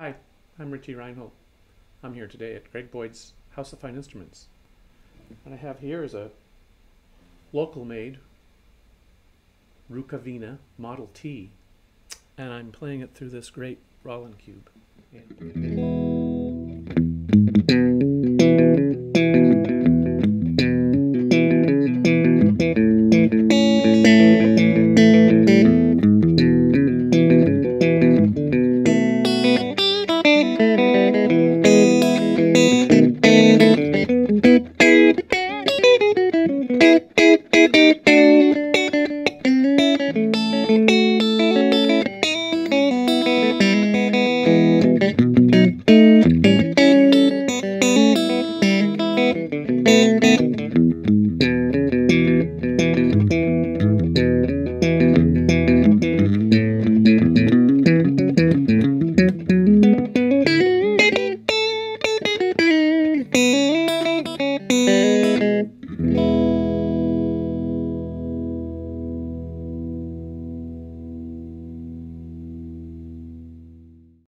Hi, I'm Richie Reinholdt. I'm here today at Greg Boyd's House of Fine Instruments. What I have here is a local made Rukavina Model T, and I'm playing it through this great Roland Cube. Yeah.